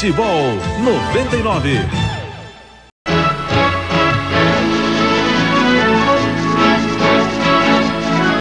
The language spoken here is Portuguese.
Futebol 99.